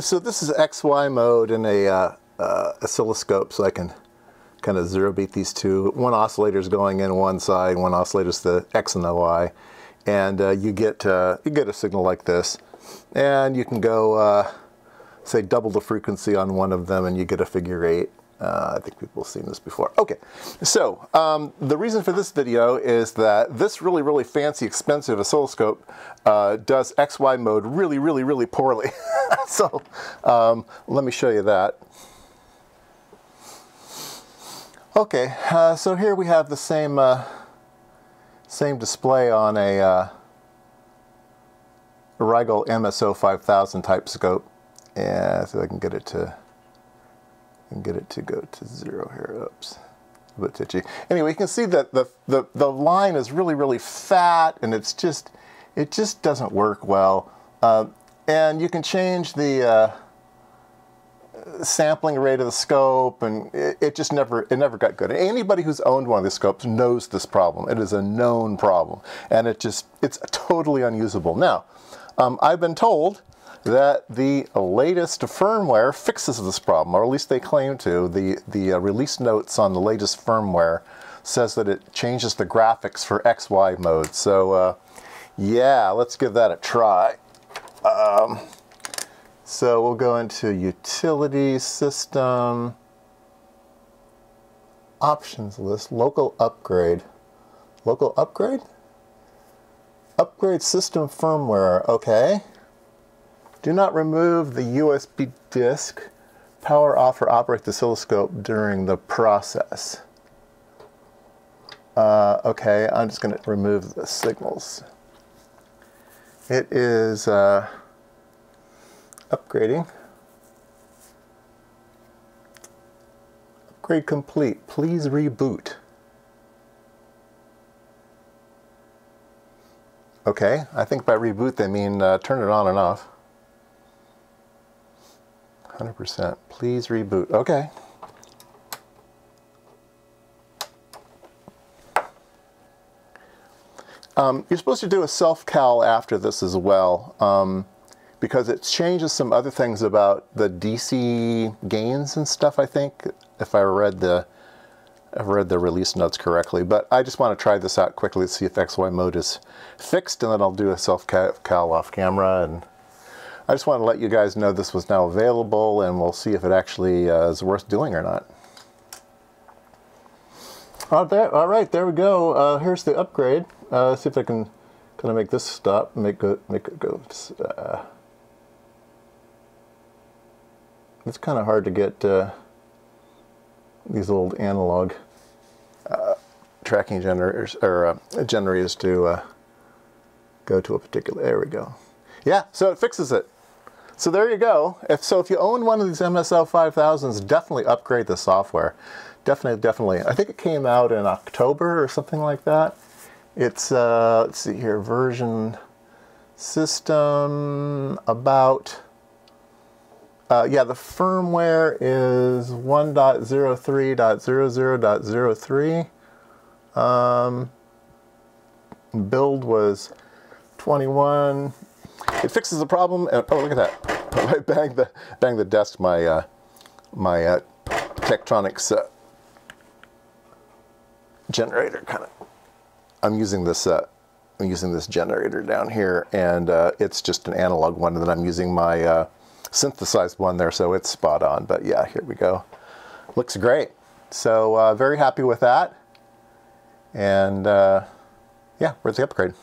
So this is XY mode in a uh, uh, oscilloscope, so I can kind of zero beat these two. One oscillator is going in one side, one oscillator is the X and the Y, and uh, you get uh, you get a signal like this, and you can go uh, say double the frequency on one of them, and you get a figure eight. Uh, I think people have seen this before. Okay, so um, the reason for this video is that this really, really fancy, expensive oscilloscope does XY mode really, really, really poorly. so um, let me show you that. Okay, uh, so here we have the same uh, same display on a uh, Rigol MSO 5000 type scope. Yeah, so I can get it to and get it to go to zero here. Oops, a bit titchy. Anyway, you can see that the, the, the line is really, really fat and it's just, it just doesn't work well. Uh, and you can change the uh, sampling rate of the scope and it, it, just never, it never got good. Anybody who's owned one of these scopes knows this problem. It is a known problem and it just, it's totally unusable. Now, um, I've been told that the latest firmware fixes this problem, or at least they claim to. The, the uh, release notes on the latest firmware says that it changes the graphics for XY mode. So uh, yeah, let's give that a try. Um, so we'll go into utility system, options list, local upgrade. Local upgrade? Upgrade system firmware, okay. Do not remove the USB disk. Power off or operate the oscilloscope during the process. Uh, okay, I'm just going to remove the signals. It is uh, upgrading. Upgrade complete. Please reboot. Okay, I think by reboot they mean uh, turn it on and off. 100%. Please reboot. Okay. Um, you're supposed to do a self-cal after this as well um, because it changes some other things about the DC gains and stuff, I think, if I read the I've read the release notes correctly. But I just want to try this out quickly to see if XY mode is fixed, and then I'll do a self-cal off camera and I just want to let you guys know this was now available and we'll see if it actually uh, is worth doing or not. There, all right, there we go. Uh, here's the upgrade. Uh, see if I can kind of make this stop, make it, make it go. Uh, it's kind of hard to get uh, these old analog uh, tracking generators or uh, generators to go to a particular. There we go. Yeah, so it fixes it. So there you go. If, so if you own one of these MSO 5000s, definitely upgrade the software. Definitely, definitely. I think it came out in October or something like that. It's, uh, let's see here, version system about, uh, yeah, the firmware is 1.03.00.03. Um, build was 21 it fixes the problem. Oh, look at that! I banged the banged the desk. My uh, my uh, Tektronix uh, generator kind of. I'm using this. Uh, I'm using this generator down here, and uh, it's just an analog one. And then I'm using my uh, synthesized one there, so it's spot on. But yeah, here we go. Looks great. So uh, very happy with that. And uh, yeah, where's the upgrade?